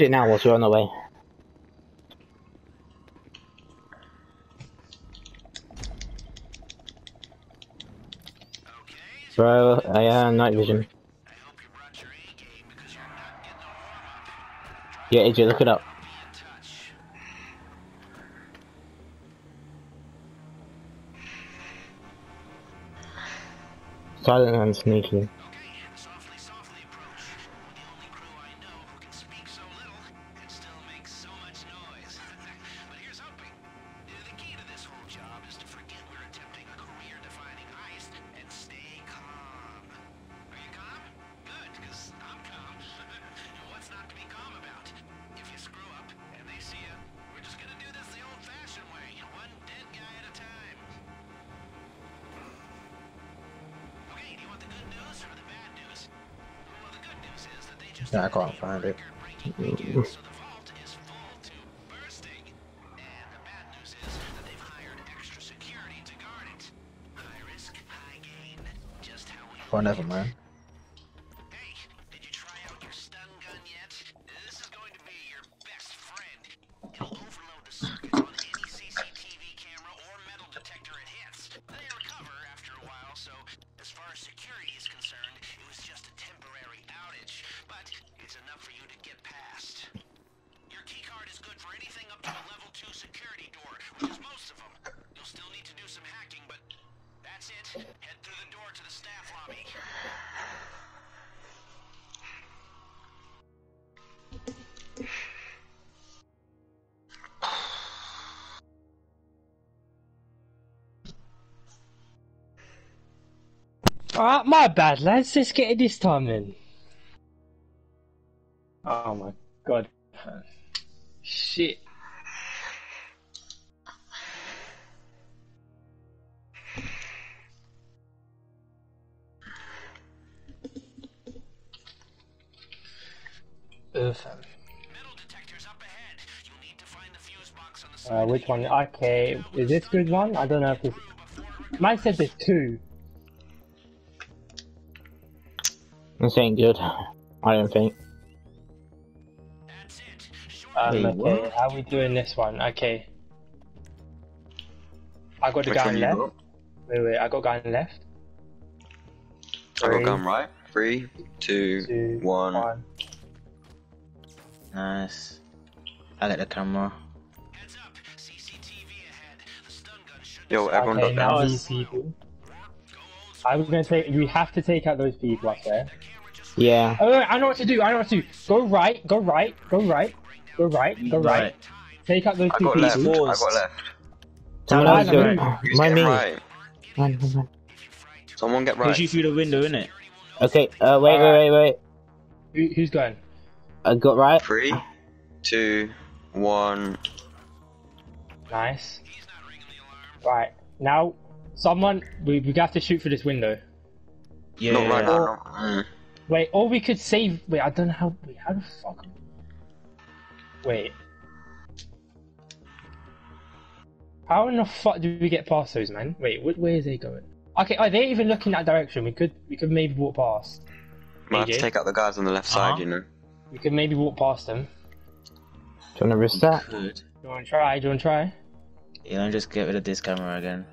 Do it now on the way. Bro, I am night vision. Yeah, AJ, look it up. Silent and sneaky. Oh, never mind. Alright, my bad, lads. Let's get it this time then. Oh my god. Shit. Ugh. Metal detectors up ahead. You'll need to find the fuse box on the Uh, which one? Okay, is this good one? I don't know if this. Mine said there's two. This ain't good. I don't think. That's it. Um, Wait, okay, what? how are we doing this one? Okay. I got the Which guy one you left. got? Wait, wait, I got guy left. I got Three, gun right. Three, two, Two, one. one. Nice. I got the camera. Heads up. CCTV ahead. The stun gun should Yo, everyone Okay, got now guns. these people. I was gonna say we have to take out those people up there. Yeah. Oh, wait, I know what to do. I know what to do. Go right, go right, go right, go right, go right. Take out those I two got people. left. I Forced. got left. Someone I else got do two. it. Who's Why getting me? right? Run, run, run. Someone get right. Push right. you through the window, innit? Okay, uh, wait, wait, wait, wait. Who, who's going? I got right. Three, two, one. Nice. Right now, someone we we have to shoot through this window. Yeah. Not right now. Not. Wait, or we could save. Wait, I don't know how. Wait, how the fuck? Wait. How in the fuck do we get past those, man? Wait, which way is they going? Okay, are they even looking that direction? We could, we could maybe walk past. Might have to take out the guys on the left Uh-huh. side, you know. We could maybe walk past them. Do you want to risk that? Good. Do you want to try? Do you want to try? Yeah, let me just get rid of this camera again.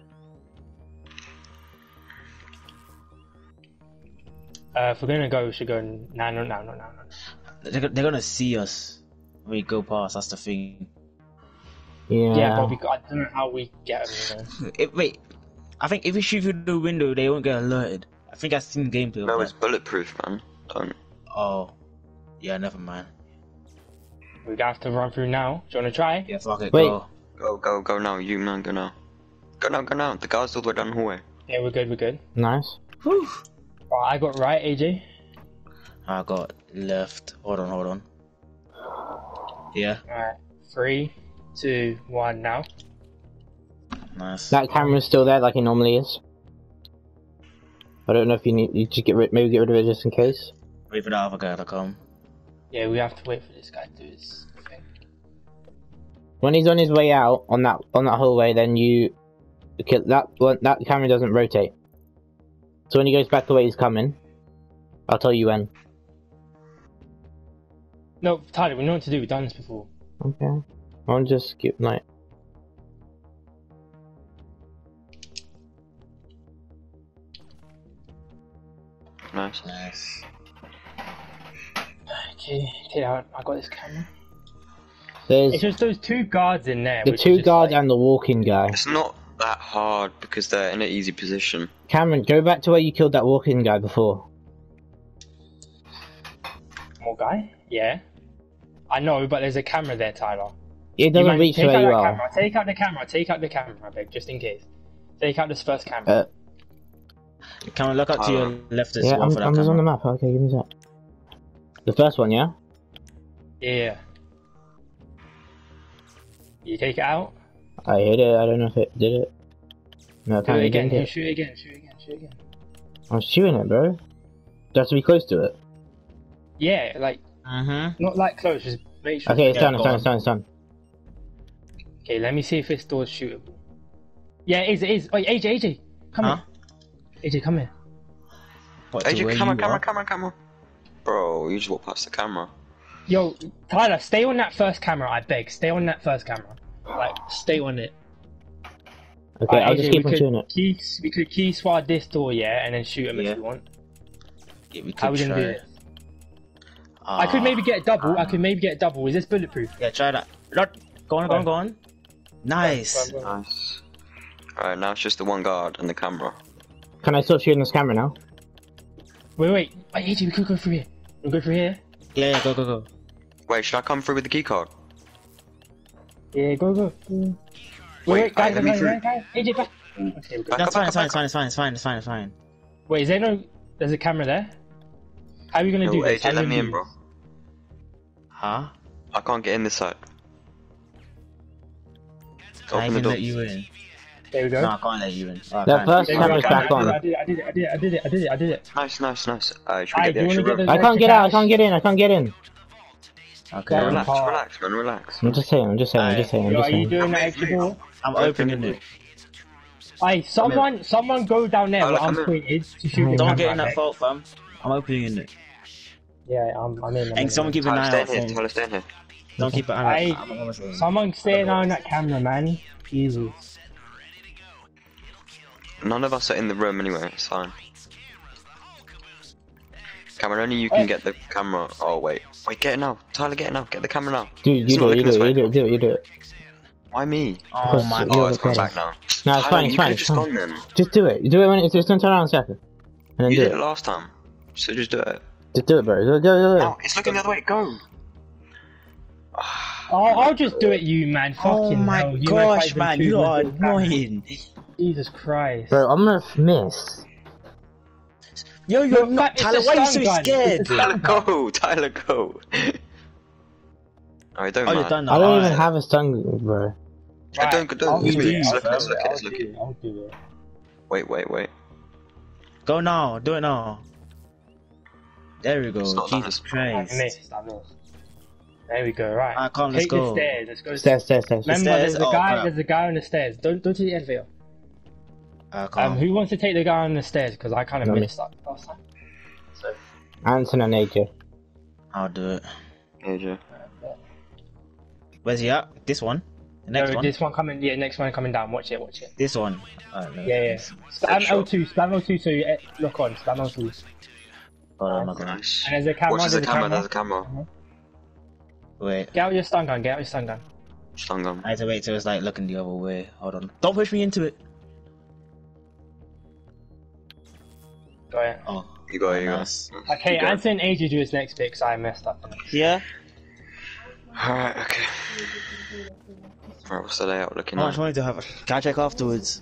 Uh, if we're gonna go, we should go. n- No, no, no, no, no, no. They're, they're gonna see us when we go past. That's the thing. Yeah. Yeah, but we, I don't know how we get them. You know? It, wait, I think if we shoot through the window, they won't get alerted. I think I've seen gameplay of No, that. it's bulletproof, man. Don't. Oh, yeah, never mind. We're gonna have to run through now. Do you want to try? Yeah, fuck it. Wait. Go. Go, go, go now. You, man, go now. Go now, go now. The guys all the way down the hallway. Yeah, we're good. We're good. Nice. Whew. Right, I got right, AJ. I got left. Hold on, hold on. Yeah, Alright, three, two, one, now. nice. That camera's still there like it normally is. I don't know if you need you just get rid maybe get rid of it just in case. Wait for the other guy to come. Yeah, we have to wait for this guy to do his thing. When he's on his way out on that on that hallway, then you okay, that one- that camera doesn't rotate. So when he goes back the way he's coming, I'll tell you when. No, Tyler, we know what to do. We've done this before. Okay. I'll just skip like. Nice. Nice. Okay, take out. I got this camera. There's It's just those two guards in there. the two guards like- and the walking guy. It's not that hard because they're in an easy position. Cameron, go back to where you killed that walking guy before. More guy? Yeah. I know, but there's a camera there, Tyler. It doesn't might- reach take where out you are. Camera. Take out the camera. Take out the camera, I beg, just in case. Take out this first camera. Uh, Can we look up to your left as yeah, well I'm, for that I'm just on the map. Okay, give me that. The first one, yeah. yeah. You take it out. I hit it. I don't know if it did it. No, Do can't it again. Did it. Shoot it again. Shoot it again. Shoot again. I'm shooting it, bro. Just to be close to it. Yeah, like Mm-hmm. not like close. Just make sure. Okay, it's done. It's done. It's done. It's done. Okay, let me see if this door's shootable. Yeah, it is. It is. Wait, AJ, AJ, come Huh? here. AJ, come here. What, to AJ, where camera, you camera, are? camera, camera. Bro, you just walk past the camera. Yo, Tyler, stay on that first camera. I beg, stay on that first camera. Like, stay on it. Okay, Right, I'll just AJ, keep on shooting could it. Key, we could key swat this door, yeah, and then shoot him Yeah. if you want. Yeah, we could How we gonna do it. this? I could Ah. maybe get a double. I could maybe get a double. Is this bulletproof? Yeah, try that. Look, Go on, go on, go on. Nice. Go on, go on. Nice. Alright, now it's just the one guard and the camera. Can I stop shooting this camera now? Wait, wait. I Wait, AJ, we could go through here. We go through here. Yeah, yeah, go, go, go. Wait, should I come through with the key card? Yeah, go, go. Wait, Wait, wait, guys, alright, let me guys, through. guys, guys. AJ, back. Okay, we go. Back That's up, fine, back it's up, fine, back it's fine, it's fine, it's fine, it's fine, it's fine. Wait, is there no? There's a camera there. How are we gonna No, do this? How AJ, are let we me gonna in, bro. Huh? I can't get in this side. Can I Open the even door. let you in? There we go. No, I can't let you in. Oh, I The first There we go. camera's back on. I did it. I did it. I did it. I did it. I did it. I did it. Nice, nice, nice. Alright, should we Aye, get the extra room? I can't get out. I can't get in. I can't get in. Okay. Yeah, Relax, Alright. relax, man, relax. I'm just saying. I'm just saying. I'm just saying. I'm Yo, just are you saying. doing that extra door? I'm opening it. Hey, someone, someone go down there Oh, where look, I'm I'm in. pointed to shoot mm. Don't get in that okay? fault, fam. I'm opening it. Yeah, I'm, I'm in. I'm. And someone keep an Tyler, eye stay out here, Tyler, stay here. Don't keep an eye out. I'm- I'm- I'm- Someone stay on that camera, man. Jesus. None of us are in the room anyway, it's fine. Cameron, only you can get the camera. Oh, wait. Wait, get it now. Tyler, get it now. Get the camera now. Dude, It's you do it. You do it. You do it. You do it. You do it. Why me? Oh my You're Oh, the it's come back now. No, it's Tyler, fine. It's fine. It's just fine. gone then. Just do it. Do it when it's just don't turn around a second, and then You do did it it. last time. So just do it. Just do it, bro. Do it. Do it. Do it. No, it's looking the other way. Go. Oh, I'll just do it, you man. Oh Fucking Oh my hell. You man gosh, can't man, you are which camera. annoying. Jesus Christ. Bro, I'm gonna miss. Yo, No, yo, no, it's Tyler, why are you so gun. scared? Tyler, go. Tyler, go. Alright, oh, don't Oh, mind. done now. I don't even Alright. have a stun, bro. Yeah, don't, don't. I'll It's do it, it's I'll looking, do it's it, looking, I'll it's do looking. it. I'll do it. Wait, wait, wait. Go now, do it now. There we go. It's not done, Jesus it's- I missed. I missed. There we go. Right. Alright, come, let's Take go. the stairs. Let's go. Stairs, stairs, stairs. Remember, stairs? there's a Oh, guy. crap. There's a guy on the stairs. Don't don't take the elevator. Uh, Um, who wants to take the guy on the stairs? Because I kind of Not me. missed that last time. Anson and AJ. I'll do it. AJ. Where's he at? This one? The next no, one? this one coming. Yeah, next one coming down. Watch it. Watch it. This one. Alright, no. Yeah, yeah. Spam Sure. L2. Spam L2. So you eh, look on. Spam L2. Hold on, hold on. Nice. And there's a camera. Watch There's the a camera, camera. there's a camera. Wait. Get out your stun gun. Get out your stun gun. Stun gun. I had to wait till it's like looking the other way. Hold on. Don't push me into it. Go ahead. Oh. You got it, you got nice. it. Okay, You got it. Anson AJ do his next bit because I messed up. Yeah? Alright, okay. Right, what's the layout looking How like? much money do I have? Can I check afterwards?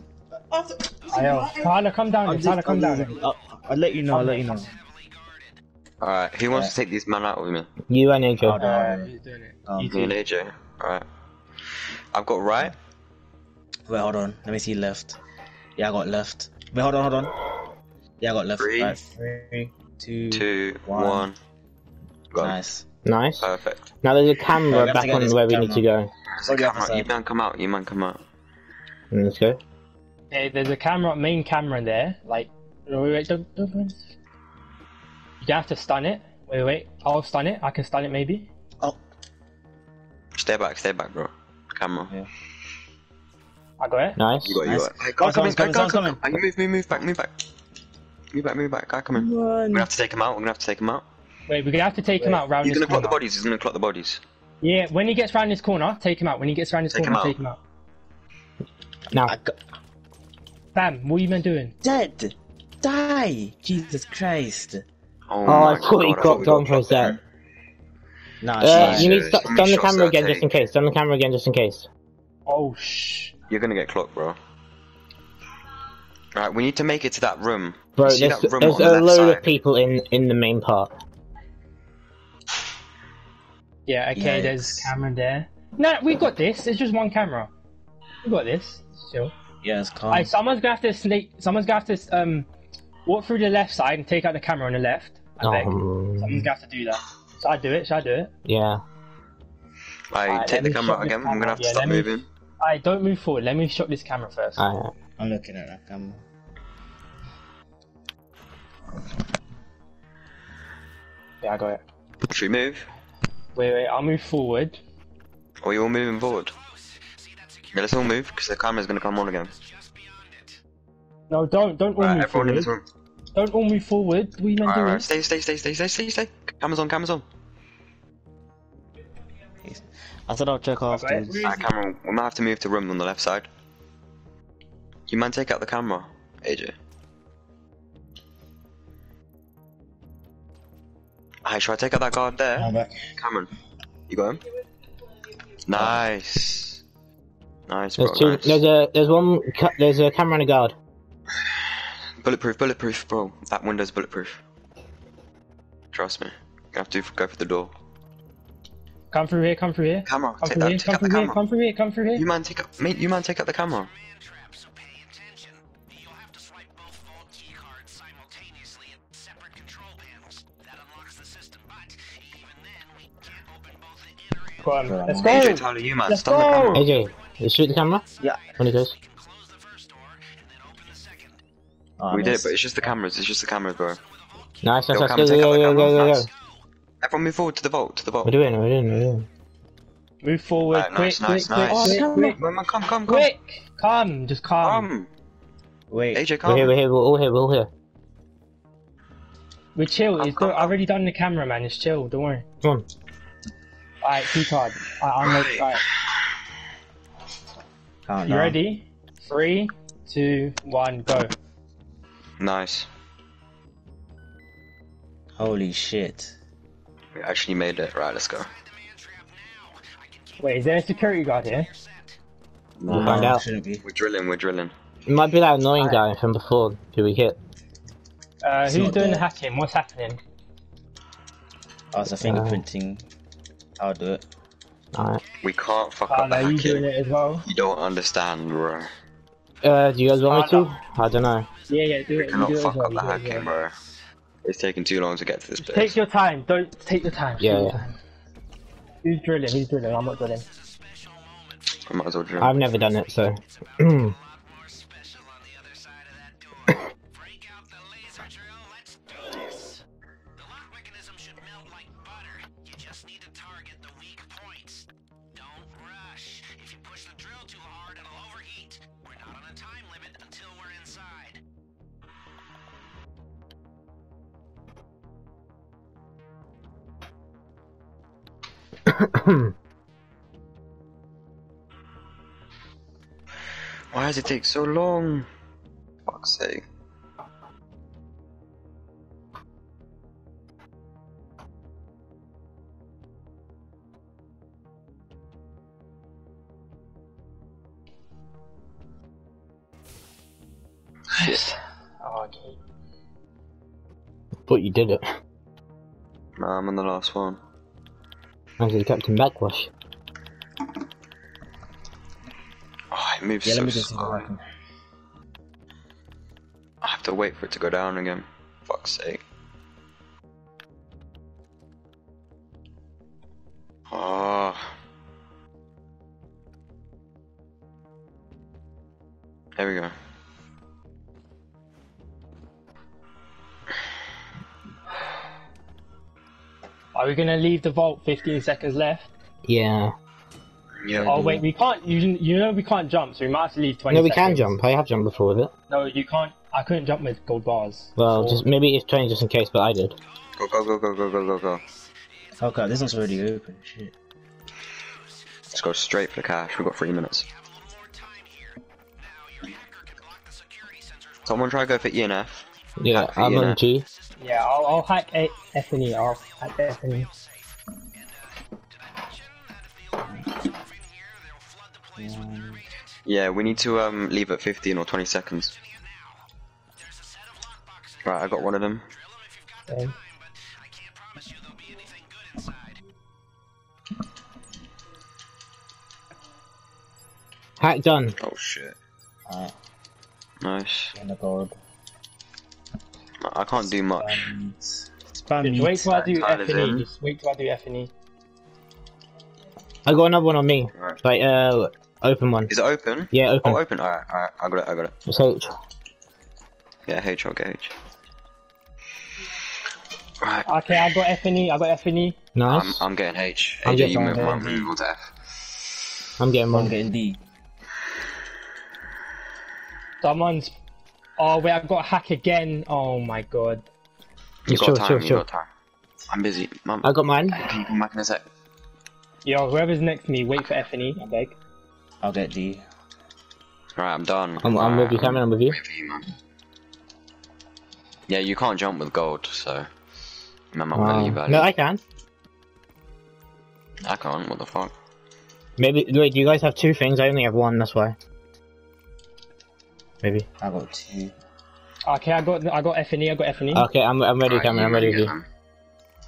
Ayo, Tyler, come down. here. Tyler, come down. here. I'll, I'll let you know, I'll let you know. Alright, who wants to take this man out with me? You and AJ. Hold Uh, on. doing it? Um, You Me and two. AJ. Alright. I've got right. Wait, hold on. Let me see left. Yeah, I got left. Wait, hold on, hold on. Yeah, I got left. Three. Right, three, two, Two, One. one. Go. Nice. Nice. Perfect. Now there's a camera have back on this where we need to go. There's a Oh, the other camera. You man come out, you man come out. Mm, Let's go. Okay, there's a camera, main camera there. Like, no, wait, wait, don't, don't. You have to stun it. Wait, wait. I'll stun it. I can stun it maybe. Oh. Stay back, stay back, bro. Camera. Yeah. I got it. Nice. You got it, you Nice. got it. Hey, guy, come Someone's in, guy, coming, guy, someone's come coming. Hey, you move, move, move back, move back. Move back, move back. Guy, come in. We're gonna have to take him out. We're gonna have to take him out. Wait, we're gonna have to take him out round He's gonna clock the bodies. He's gonna clock the bodies. Yeah, when he gets round this corner, take him out. When he gets round this Take corner, him take him out. Now, got Bam, what you been doing? dead. Die. Jesus Christ. Oh, Oh, my I thought he God, got we on for a clocked sec. Nah, uh, you need to How st- many stun the camera did I again just in case. Stun the camera again just in case. Oh shh. You're gonna get clocked, bro. Right, we need to make it to that room. Bro, You there's, that room there's on the a load side? of people in, in the main part. Yeah, okay, Yikes. there's camera there. No, we've got this. It's just one camera. We've got this. Chill. Yeah, it's calm. Alright, someone's gonna have to snake. Someone's gonna have to um walk through the left side and take out the camera on the left. I beg. Um, Someone's gonna have to do that. Should I do it? Should I do it? yeah. Right, Alright, take the camera shut this again. I'm gonna have to Yeah, stop let me- moving. Alright, don't move forward. Let me shot this camera first. Alright. I'm looking at that camera. Yeah, I got it. Should we move? Wait, wait. I'll move forward. Or are you all moving forward? Yeah, let's all move, because the camera's gonna come on again. No, don't, don't all Right, move everyone in forward. this room. Don't all move forward. We're you man Alright, doing? right, stay, stay, stay, stay, stay, stay, stay. Camera's on, camera's on. I said I'll check afterwards. Alright, camera, we might have to move to room on the left side. You man take out the camera, AJ. Alright, should I take out that guard there? I'm back. Cameron, you got him? Nice. Nice, bro. There's two. nice. There's a. There's one. There's a camera and a guard. Bulletproof, bulletproof, bro. That window's bulletproof. Trust me. You have to go for the door. Come through here. Come through here. Camera, Come take through that, here. take Come out the through here. camera. Come through here. Come through here. You man take out, mate. You man take out the camera. Go on. Right, Let's I'm go. AJ, Tyler, you man, Let's stun the go. camera. AJ, you shoot the camera Yeah. when he goes. close the first door and then open the second. Oh, we did it, but it's just the cameras. It's just the cameras, bro. Nice, nice, They'll nice. come Go, and take go, out the go, camera. go, go, Nice. go. Everyone move forward to the vault, to the vault. We're doing it. We're doing it. We're doing it. Move forward. Alright, quick, nice, nice, quick, nice. quick, Oh, quick, quick, Man, man, come, come, come. quick. Come. Just come. Come. Wait. AJ, We're come. here. We're here. We're all here. We're all here. We're chill. Come, It's come, I've come. already done the camera, man. It's chill. Don't worry. Come on. Alright, key card. Alright, I'm ready. Alright, Count you down. ready? Three, two, one, go. Nice. Holy shit. We actually made it. Right, let's go. Wait, is there a security guard here? we'll find out. We're drilling, we're drilling. It might be that annoying guy from before who we hit. Uh, who's not doing the hacking? What's happening? Oh, it's a fingerprinting. I'll do it. Alright. We can't fuck Oh, up the no, you doing it as well? You don't understand, bro. Uh, do you guys want me Uh, to? I don't know. Yeah, yeah, do We it. You cannot do it fuck well. up the do hacking, well. bro. It's taking too long to get to this place. Take your time. Don't take your time. Yeah, Take yeah. time. Who's drilling? Who's drilling? I'm not drilling. I might as well drill. I've never done it, so. Why does it take so long? Fuck's sake. Oh, okay. But you did it. Nah, I'm on the last one. Actually, Captain Backwash. Oh, it moves Yeah, so let me just slow. I. I have to wait for it to go down again. Fuck's sake. Are we gonna leave the vault? 15 seconds left. Yeah. Yeah. Oh wait, we can't. You, you know we can't jump, so we might have to leave 20 No, we can jump. I have jumped before with it. No, you can't. I couldn't jump with gold bars. Well, Or- just maybe it's 20 just in case, but I did. Go go go go go go go go. Oh, okay, this one's already open. Shit. Let's go straight for the cash. We've got three minutes. Someone try to go for E and F. Yeah, I'm the on unit. G. Yeah, I'll, I'll hack A- F and E. I'll hack Ethany. Yeah, we need to um leave at 15 or 20 seconds. Right, I got one of them. Okay. Hack done. Oh shit. Alright, Nice. in the gold. I can't do much. Spam. Spam wait till I do F and E. Just wait till I do F and E. I got another one on me. Right. Like, uh, open one. Is it open? Yeah, open. Oh, open. Alright, alright. I got it. I got it. It's H. Yeah, H. I'll get H. Right. Okay, I got F and E. I got F and E. I'm, Nice. I'm getting H. I'm AJ, getting you move, on move, there. move on to F. I'm getting I'm one. getting D. Someone's. Oh wait, I've got to hack again. Oh my god. You Sure, got time. sure, you sure. got time. I'm busy. Mum, I got mine. can you come back in a sec? Yo, whoever's next to me, wait for F and E. I beg. I'll get D. Right, I'm done. I'm, I'm with you, Alright, Cameron. I'm with you. you, man. Yeah, you can't jump with gold, so. I'm not gonna leave early. no, I can. I can't. What the fuck? Maybe. Wait, do you guys have two things? I only have one. That's why. Maybe. I got two. Okay, I got I got F and E. I got F and E. Okay, I'm, I'm ready, Cameron. I'm ready with get you. them.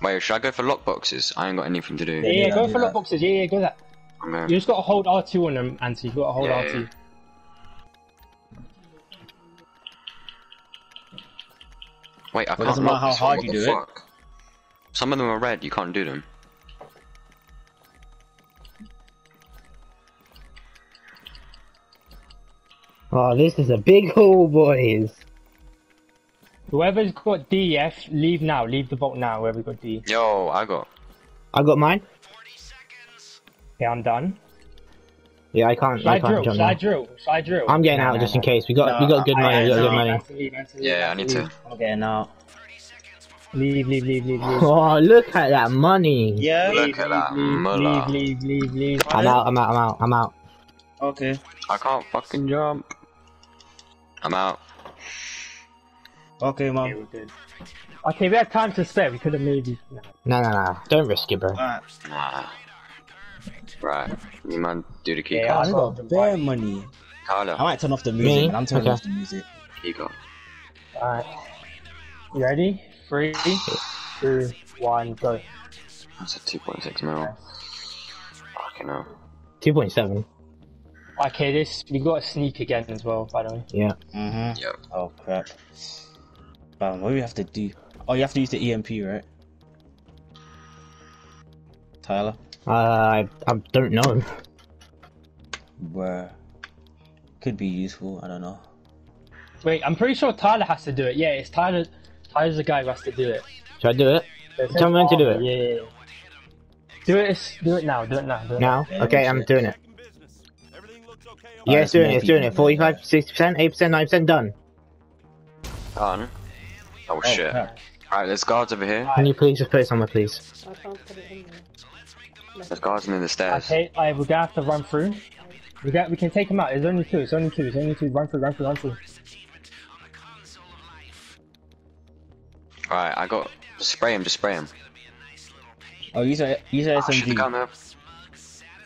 Wait, should I go for lockboxes? I ain't got anything to do. yeah, yeah, yeah, go for that. lockboxes. Yeah, yeah, go that. I'm. You just gotta hold R2 on them, Anthony. You gotta hold Yeah, R2. yeah. Wait, I Well, can't doesn't matter how this hard what you the do it. fuck? Some of them are red, you can't do them. Oh, this is a big hole, boys. Whoever's got DF, leave now. Leave the vault now. Whoever's got D. Yo, I got. I got mine. Okay, I'm done. Yeah, I can't. Should I I, can't drill? jump Should I now. drill? Should I drill? I'm getting Nah, out nah, just in case. We got we got good I- money. We got I- good money. Anthony, leave, Yeah, I Anthony, need to. leave. I'm getting out. Leave, leave, leave, leave, leave. Oh, look at that money. Yeah. Look Leave, at that leave, mullah. leave, leave, leave, leave. I'm out. I'm out. I'm out. I'm out. Okay. I can't fucking jump. I'm out. Okay, Okay, mom. we're good. Okay, we had time to spare. We could have maybe. No, no, no. Don't risk it, bro. Alright. Nah. Right. You man, do the key Yeah, card. I got bare money. I might turn off the music. Me? I'm turning Okay. off the music. key card. Alright. You ready? Three, two, one, go. That's a 2.6 mil. Fucking hell. Two point seven. Okay, this we got a sneak again as well. By the way. Yeah. Mm-hmm. Yep. Oh crap. Bam, what do we have to do? Oh, you have to use the EMP, right? Tyler? Uh, I I don't know. Where? Could be useful, I don't know. Wait, I'm pretty sure Tyler has to do it. Yeah, it's Tyler. Tyler's the guy who has to do it. Should I do it So Tell me when to do it. Yeah, yeah, yeah. Do it. Do it now. Do it now. Do it now? Yeah, Okay, I'm doing it. Yeah, Alright, it's doing it. It's doing it. people. 45, 60 percent, 8 percent, 9 percent done. Done. Oh Oh, shit. crap. Alright, there's guards over here. Can you please just put it somewhere, please? I can't put it in there. There's guards near the stairs. Okay, I we're gonna have to run through. We got. We can take him out. There's only two. It's only two. It's only two. Run through. Run through. Run through. Alright, I got. Just spray him, just spray him. Oh, use a use a Oh, shit, the guy on SMG.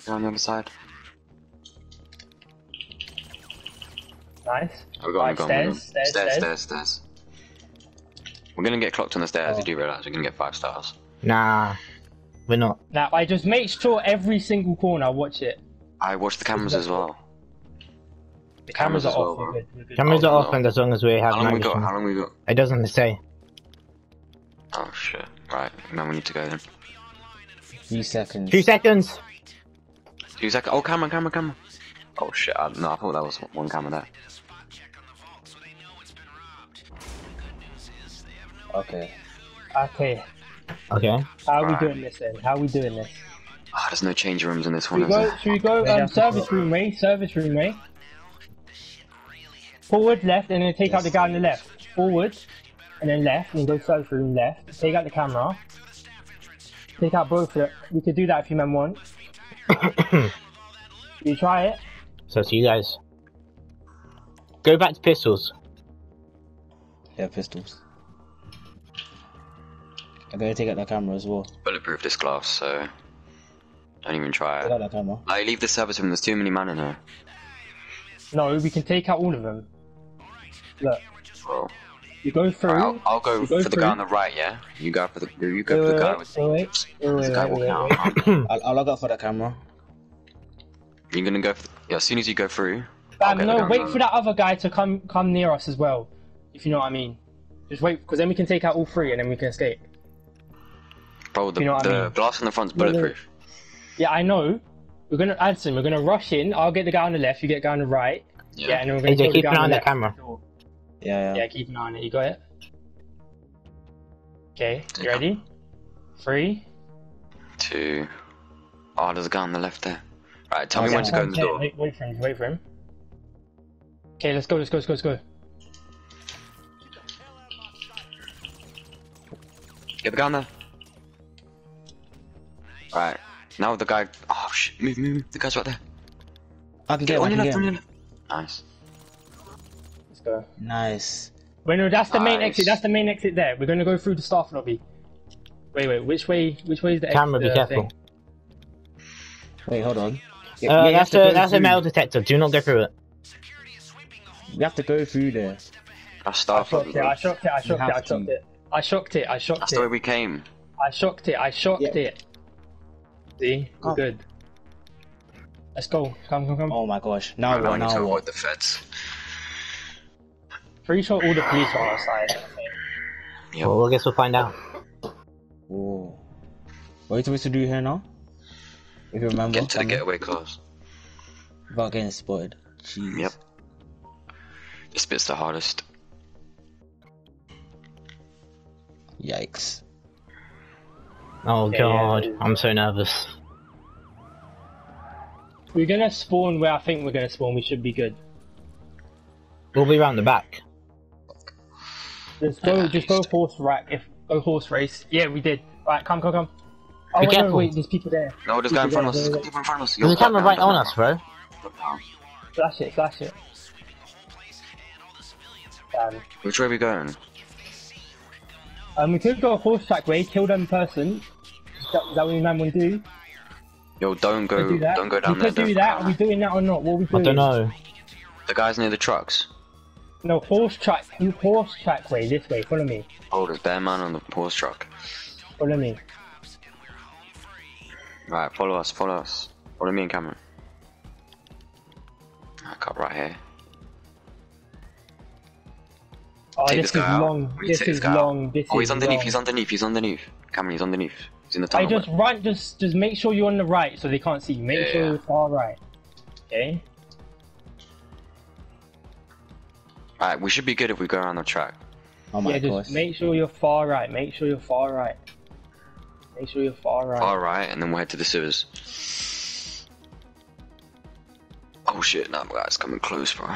the, on the other side. Nice. Oh, we got him, Right, we got him, we got him. stairs, stairs, stairs, stairs. stairs, stairs. We're gonna get clocked on the stairs, Oh. you do oh. realise we're gonna get five stars. Nah, we're not. Now I just make sure every single corner I watch it. I watch the cameras as well. The cameras, Cameras as are well, off. we're good, we're good. Cameras Oh, are off, and as long as we have How long we got? How long we got? It doesn't say. Oh shit. Right, now we need to go then. Few seconds. Two seconds. Two seconds. Oh, camera, camera, camera. Oh shit. I, no, I thought that was one camera there. Okay. Okay. Okay. How are we Right. doing this then? How are we doing this? Ah, there's no change rooms in this Should one, we go? there? Should we go? Yeah, Um, service room way. Service room way. Forward, left, and then take out the guy on the left. Forward, and then left, and go service room left. Take out the camera. Take out both. of it. We could do that if you men want. you try it. So it's you guys. Go back to pistols. Yeah, pistols. I'm gonna take out that camera as well. Bulletproof this glass, so don't even try Take it. out that camera. Like, leave the service room. There's too many men in here. No, we can take out all of them. Look, Bro. you go through. Alright, I'll, I'll go You go for the through. guy on the right. Yeah, you go for the you go Wait, for the guy wait, with wait, wait, wait, wait, guy wait, walking out. I'll, I'll log out for that camera. You're gonna go. For, yeah, as soon as you go through. Bam, no, wait for that other guy to come come near us as well. If you know what I mean. Just wait, because then we can take out all three and then we can escape. Bro, the, You know what I mean? glass on the front's No, no. bulletproof. Yeah, I know. We're gonna Adson, we're gonna rush in. I'll get the guy on the left, you get the guy on the right. Yeah, and then we're gonna AJ, kill the keep an eye on on the the camera. Yeah, yeah. Yeah, keep an eye on it. You got it? Okay, you ready? Three. Two. Oh, there's a guy on the left there. Right, tell me Okay. when to go in the door. Wait, wait for him, wait for him. Okay, let's go, let's go, let's go, let's go. Get the guy on there. Right. Now the guy. Oh shit! Move, move, move. The guy's right there. I can Get get on him. your left, on your left. Nice. Let's go. Nice. Wait, no, that's the main exit. That's the main exit there. We're gonna go through the staff lobby. Wait, wait. Which way? Which way is the Camera, exit, be uh, careful. thing? Wait, hold on. Yeah, Uh, you that's a go that's a metal detector. Do not go through it. You have to go through there. That's I staff shocked lobby. it. I bro. shocked it. I shocked it. I have shocked it. I shocked it. I shocked That's the way we came. I shocked it. I shocked Yeah. it. See, we're Oh. good. Let's go. Come, come, come. Oh my gosh. Now Right, now we what? need to avoid the feds. Pretty sure all the police are on our side. Yep. Well, I guess we'll find out. Whoa. What are you supposed to do here now? If you remember. Get to the getaway cars. Without getting spotted. Jeez. Yep. This bit's the hardest. Yikes. Oh Yeah, god, yeah. I'm so nervous. We're gonna spawn where I think we're gonna spawn. We should be good. We'll be round the back. Just go, just go horse rack. If go horse race. Yeah, we did. Right, come, come, come. Oh Be wait, no, careful. wait, there's people there. No, there's a guy in front of us. there, There's there, people in front of us. There's Yo, a camera right on us, bro. down, duck down. Flash it, flash it. Um, Which way are we going? um, we could go horse track way, kill them in person. Is that what you man want to do? Yo, don't go, do that. don't go down we there. could do that. Are we doing that or not? What are we I don't know. The guys near the trucks. No, horse track. Horse track way. This way. Follow me. Oh, there's bear man on the horse truck. Follow me. Right, follow us, follow us. Follow me and Cameron. I cut right here. Oh, Take this this is guy out. long. This oh, take is long. This Oh, is he's underneath, long. he's underneath, he's underneath. Cameron, he's underneath. He's in the I tunnel. just run. Just, just make sure you're on the right so they can't see you. Make Yeah, sure yeah. you're far right. Okay. Right, we should be good if we go around the track. Oh my yeah, just gosh. make sure you're far right. Make sure you're far right. Make sure you're far right. Alright, and then we'll head to the sewers. Oh shit, nah, guys, coming close, bro.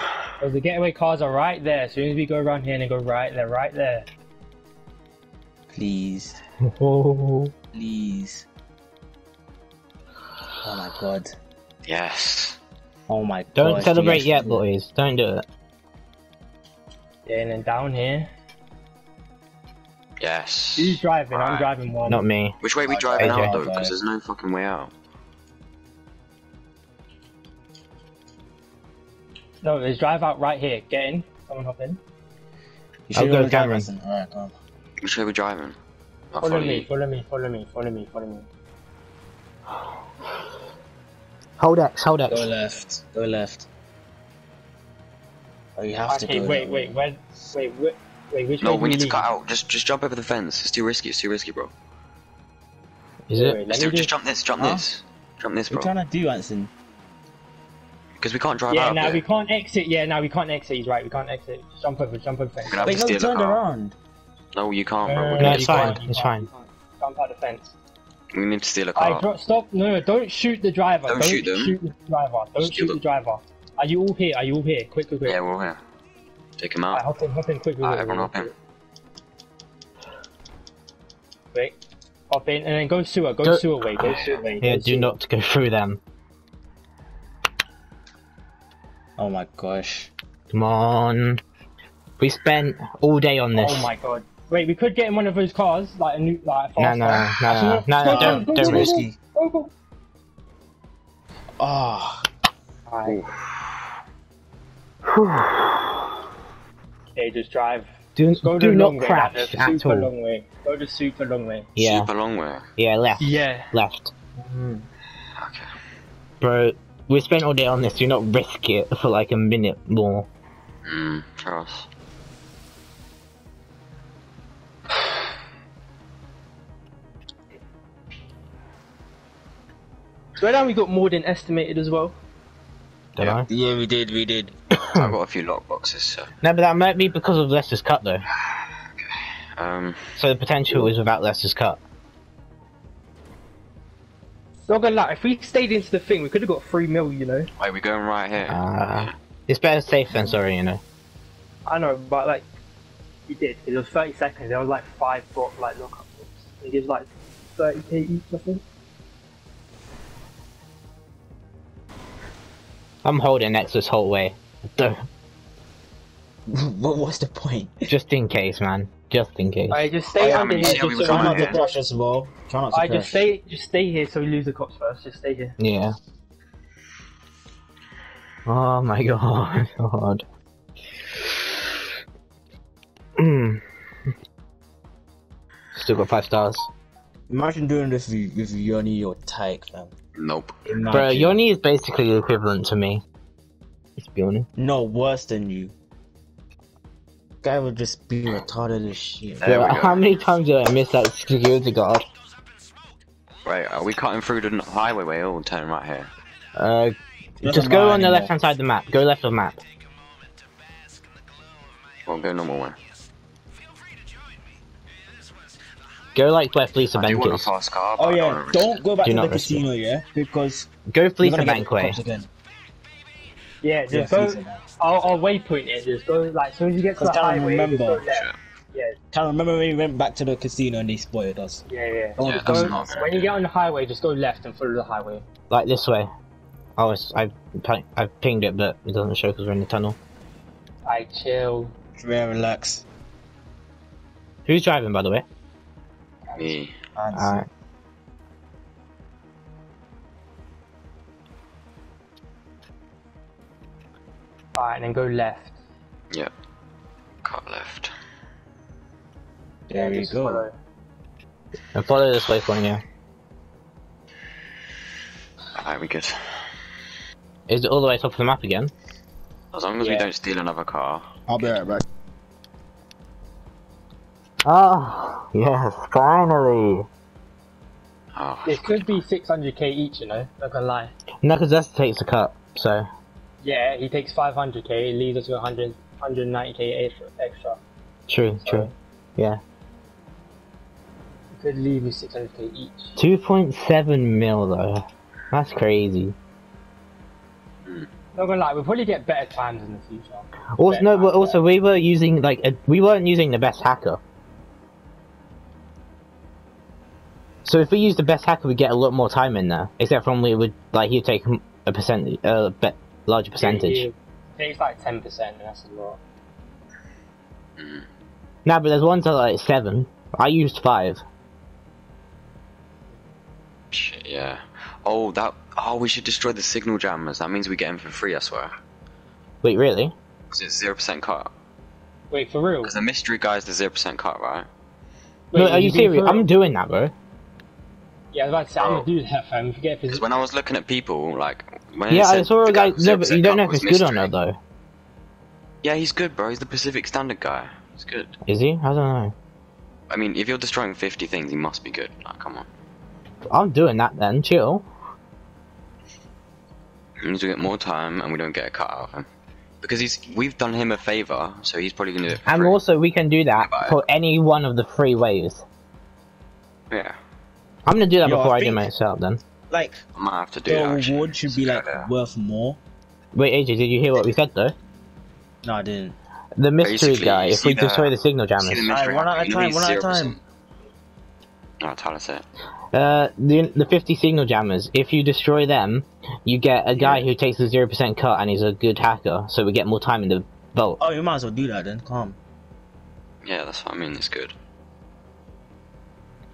So the getaway cars are right there. As soon as we go around here and they go right, they're right there. Please. Oh, Please. Oh my god. Yes. Oh my god. don't celebrate yet, boys. Don't do it. Yeah, and then down here. Yes. Who's driving? I'm driving one. Not me. Which way are we driving AJ. out though? Because there's no fucking way out. No, there's drive out right here. Get in. Someone hop in. You I'll should go go Cameron. Alright, come. Which way are we driving? I'll Follow follow me. you. Follow me. Follow me. Follow me. Follow me. Hold X, hold X. Go left. Go left. Oh, you have to Okay, go. wait, wait, way. wait, wait, wait, wait. Which No, way do we need to cut out. Just just jump over the fence. It's too risky. It's too risky, bro. Is it? wait, let Just, me just do- jump this. Jump Huh? this. Jump this, What bro. are you trying to do, Anson? Because we can't drive Yeah, out. now we can't exit. Yeah, now we can't exit. He's right. We can't exit. Jump over. Jump over fence. We're gonna have Wait, no, we turned car. around. No, you can't, bro. Uh, We're No, gonna it's get fine. caught. you it's fine. you can't. Jump out the fence. We need to steal a car. I dro- stop. No, no, don't shoot the driver. Don't shoot them. Shoot the driver. Don't Steal shoot them. the driver. Are you all here? Are you all here? Quick, quick, quick. yeah, we're all here. Take him Alright, out. hop in, hop in, quick, quick, Alright, quick, everyone hop in. Wait. Hop in and then go sewer. Go Go- sewer way. Go sewer way. Yeah, go do sewer. not go through them. Oh my gosh. Come on. We spent all day on this. Oh my god. Wait, we could get in one of those cars, like a new, like a fast no, car. no, no, Actually, no, no, go, go, don't, go, don't go, go, risk. Risky. Go, go. Ah. Alright. Okay, just drive. Do, go do the not long way. crash Like the at super all. long way. Go the super long way. Yeah, Super long way. yeah, left, Yeah. left. Okay. Bro, we spent all day on this, do not risk it for like a minute more. Hmm, Charles. Swear down we got more than estimated as well. Don't Yeah. know. Yeah, we did, we did. I've got a few lock boxes, so. No, but that might be because of Lester's cut though. Um, So the potential is without Lester's cut. Not gonna lie, if we stayed into the thing, we could have got three mil, you know. wait, we're going right here. Uh, it's better safe than sorry, you know. I know, but like, we did. It was 30 seconds. There was like five block like lookup books. It gives like 30k each, I think. I'm holding X this whole way. Duh. what was the point? Just in case, man. Just in case. I just stay yeah, under here. you see how we Just so Try not to crash as well. Try not to I crash. just stay, just stay here so we lose the cops first. Just stay here. Yeah. Oh my god. God. Mm. Still got five stars. Imagine doing this with, with Yoni or Tyke, fam. Nope. Bro, Yoni is basically equivalent to me. Let's be honest. No, worse than you. Guy would just be retarded as shit. Bro, how many times did I miss that security guard? Wait, are we cutting through the highway way or turning right here? Uh, Doesn't just go matter on the left hand side of the map. Go left of the map. Well, go normal way. Go like where Fleeca I do want a Bank is. fast car, Oh yeah, don't, don't go back Do to the not risk it. casino, yeah? Because Go we're Fleeca gonna get Bank the way. again. Yeah, Yeah, just go. please, yeah. I'll, I'll waypoint it. Just go like as soon as you get to the Because can't highway, remember. go Yeah, Can't remember when we went back to the casino and they spoiled us. yeah, yeah. Oh, Yeah, go- not a when you idea. get on the highway, just go left and follow the highway. Like this way. I was I I pinged it, but it doesn't show because we're in the tunnel. I chill. Very relax. Who's driving, by the way? Me. And Alright. Alright, and then go left. Yep. Cut left. there you Just go. follow. And follow this waypoint, yeah. Alright, we good. Is it all the way top of the map again? As long as we don't steal another car. I'll be right back. Oh, yes, finally! Oh, It could be 600k each, you know. Not gonna lie. No, because that takes a cut, so. Yeah, he takes 500k. It leaves us with 100, 190k extra. extra. True, true. Yeah. It could leave you 600k each. 2.7 mil, though. That's crazy. Not gonna lie, we'll probably get better times in the future. Also, no, but also, we were using, like, a, we weren't using the best hacker. So if we use the best hacker, we get a lot more time in there. Except from we would, like, he'd take a percent, uh, a bit larger percentage. It takes like 10%, and that's a lot. No, but there's ones that are like 7. I used 5. shit, yeah. Oh, that. Oh, we should destroy the signal jammers. That means we get them for free, I swear. Wait, really? Because it's 0% cut. Wait, for real? Because the mystery guy's the 0% cut, right? Wait, no, are you serious? I'm doing that, bro. Yeah, I was about to say, I'm gonna do that, fam. Forget Because when I was looking at people, like. When it Yeah, I saw a guy guy. No, but you don't know if was it's good or mystery. not, though. Yeah, he's good, bro. He's the Pacific Standard guy. He's good. Is he? I don't know. I mean, if you're destroying 50 things, he must be good. Like, come on. I'm doing that then. Chill. It means we get more time and we don't get a cut out of him. Because he's we've done him a favor, so he's probably gonna do it for And free. also, we can do that Bye. for any one of the three ways. Yeah. I'm gonna do that Yo, before I, do think- my setup then. Like I might have to do the that. reward should be like go there. worth more. Wait, AJ, did you hear what we said though? No, I didn't. The mystery Basically, guy. If we the- destroy the signal See the jammers, mystery Alright, one at a time, one at a 0%. time. No, Tyler said. uh, the the 50 signal jammers. If you destroy them, you get a guy who takes a zero percent cut and he's a good hacker, so we get more time in the vault. Oh, you might as well do that then. Calm. Yeah, that's what I mean. It's good.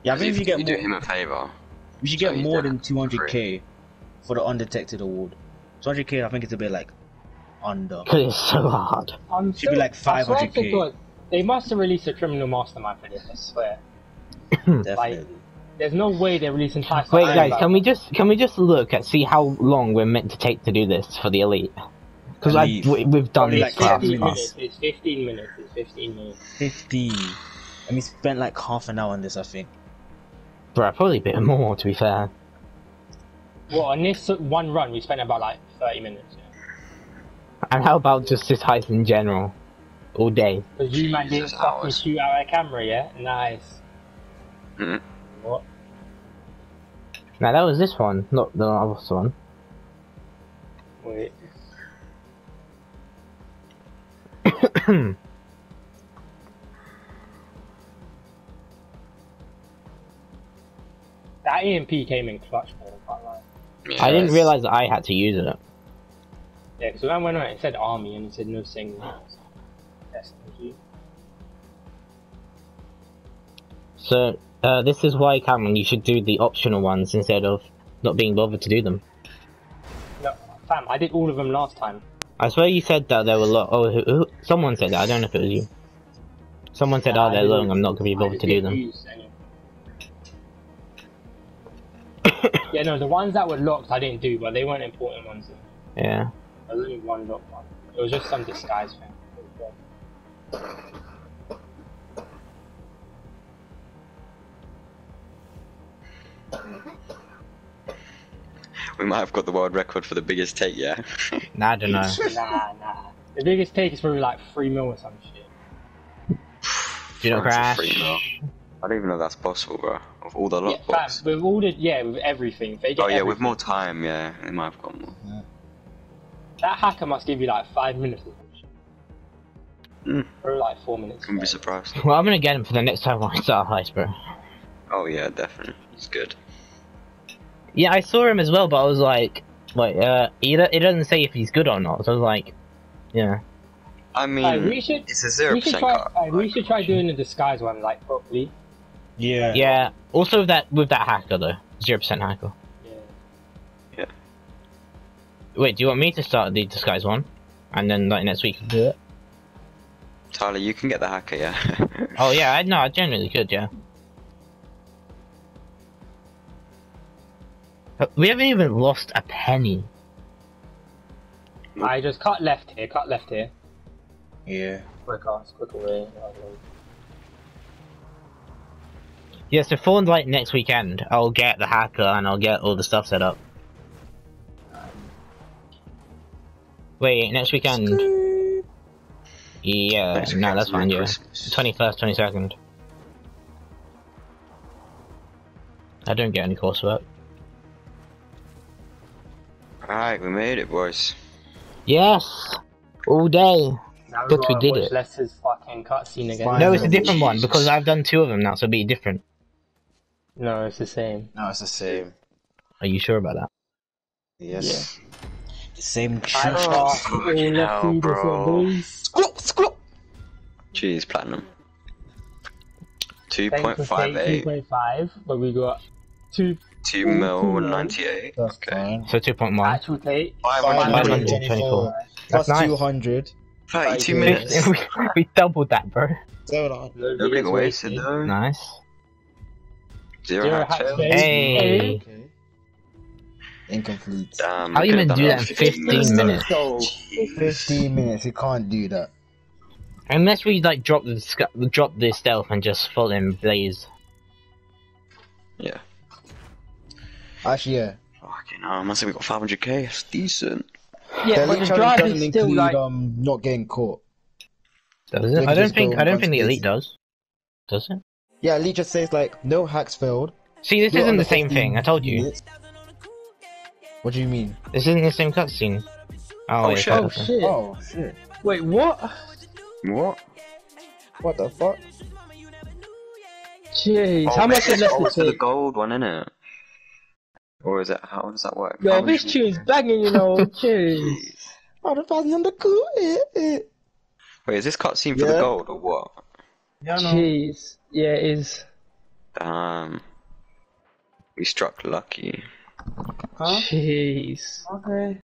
Yeah, I think if you get do more, him a favor, you should so get more than 200k for the undetected award. 200k, I think it's a bit like under. Because it's so hard. I'm Should be like I swear to 500k. God, They must have released a criminal mastermind for this. I swear. Definitely. There's no way they're releasing Thai Wait, Style guys, can we just can we just look at see how long we're meant to take to do this for the elite? Because Elite. we, we've done this like class 15 minutes. It's 15 minutes. It's 15 minutes. 50. And we spent like half an hour on this, I think. Bro, probably a bit more to be fair. Well, on this one run, we spent about like 30 minutes. Yeah. And how about just this heist in general, all day? Because you man didn't fucking shoot out a camera, yeah? Nice. Mhm. What? Now that was this one, not the other one. Wait. That EMP came in clutch for him, can't lie. Yeah, I didn't realize that I had to use it. Yeah, because when I went on it, it said army and it said no signal. SMG. So uh, this is why, Cameron, you should do the optional ones instead of not being bothered to do them. No, fam, I did all of them last time. I swear you said that there were a lot. Oh, who, who, someone said that. I don't know if it was you. Someone said, Yeah, "Oh, they're long. I'm not gonna be bothered to do didn't them." Yeah, no, the ones that were locked I didn't do, but they weren't important ones. Yeah. There was only one locked one. It was just some disguise thing. we might have got the world record for the biggest take. Yeah. Nah, I don't know. Nah, nah. The biggest take is probably like 3 mil or some shit. Do not For crash. Free, bro. I don't even know if that's possible, bro. Of all the Yeah, fam, with all the, yeah, with everything. They get Oh yeah, with more time, yeah, they might have got more. That hacker must give you like 5 minutes or. Mm. Or like 4 minutes. Couldn't be surprised. Well, I'm gonna get him for the next time I start heist, bro. Oh yeah, definitely. It's good. Yeah, I saw him as well, but I was like, like, uh, he, do- it doesn't say if he's good or not. So I was like, yeah. I mean, Like, we should, it's a zero we should percent try, cut. like, we should try doing the disguise one like properly. Yeah. Yeah. Also, with that with that hacker though, zero percent hacker. Yeah. Wait, do you want me to start the disguise one, and then like next week do it? Tyler, you can get the hacker, yeah. Oh yeah, I no, I generally could, yeah. We haven't even lost a penny. Hmm. I just cut left here, cut left here. Yeah. Quick ass, quick away. Yeah, so for like next weekend, I'll get the hacker and I'll get all the stuff set up. Wait, next weekend? Yeah, Next no, that's fine. Yeah, twenty first, twenty second. I don't get any coursework. Alright, we made it, boys. Yes, all day. Now But we gotta did watch it. Lester's fucking cutscene again. No, it's a different one because I've done two of them now, so it'll be different. No, it's the same. No, it's the same. Are you sure about that? Yes. The same I trick. oh, fucking hell, bro. one, boys. Jeez, platinum. Thanks for saying 2.58. 2.5, but we got two 2 mil 98. That's Okay. fine. So two point one. actual take. 500. 524. Plus That's nice. 200. 32 minutes. we, we doubled that, bro. Seven No No wasted though. Nice. Zero Zero hack hack fail. fail. Hey. Okay. Incomplete. Damn, How we you even do it that in in 15 though. minutes? So, 15 minutes, you can't do that. Unless we like drop the drop the stealth and just full in blaze. Yeah. Actually, yeah. Fucking hell, I must say we got 500k. That's decent. yeah, the but the drive doesn't is still include like. um not getting caught. Does They it? I don't think I don't think the elite does. Does it? Yeah, Lee just says like no hacks failed, See, this You're isn't the the same thing. I told you. What do you mean? This isn't the same cutscene. Oh, Oh, yeah, shit. Oh shit. Oh shit! Wait, what? What? What the fuck? Jeez, Oh, how much is oh, it's left to for the gold one, innit? Or is it? How does that work? Yo, How this much- tune's banging, you know. Jeez. Jeez. Oh, the thousand on the cool. Wait, is this cutscene for the gold or what? Yeah, no. Jeez. Yeah, it is. Damn. We struck lucky. Huh? Jeez. Okay.